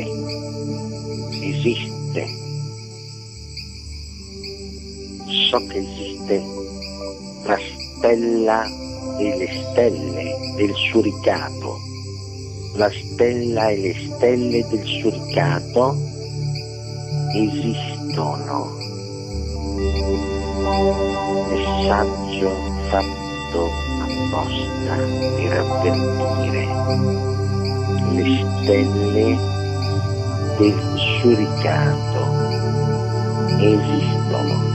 esiste, esiste, so che esiste la stella e le stelle del suricato, la stella e le stelle del suricato esistono. Messaggio fatto apposta per avvertire le stelle del suricato esistono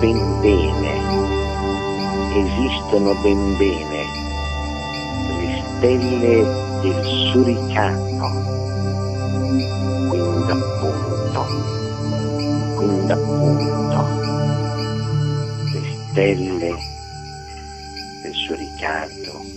ben bene, esistono ben bene le stelle del suricato, quindi appunto, quindi appunto, le stelle del suricato